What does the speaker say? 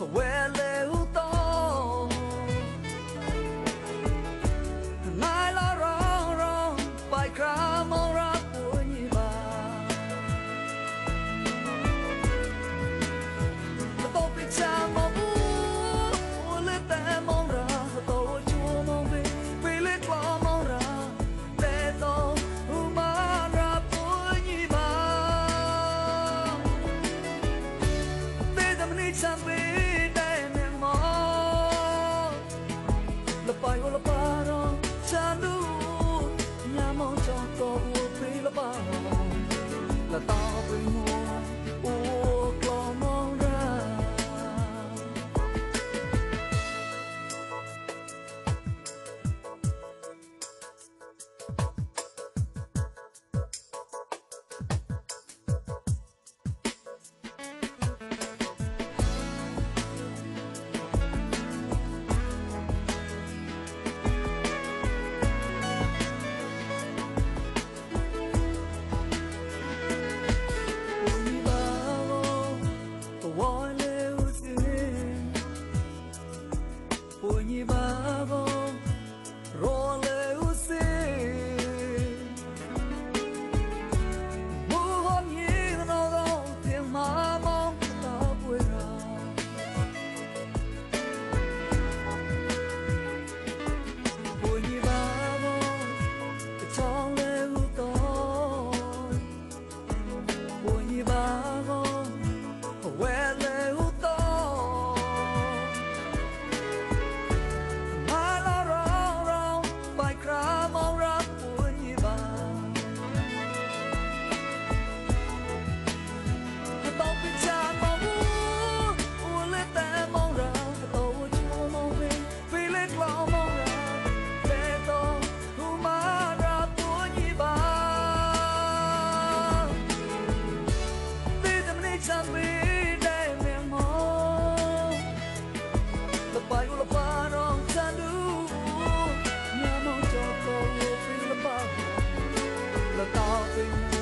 for where Paano parang sa Nyi Ba Bo nothing more.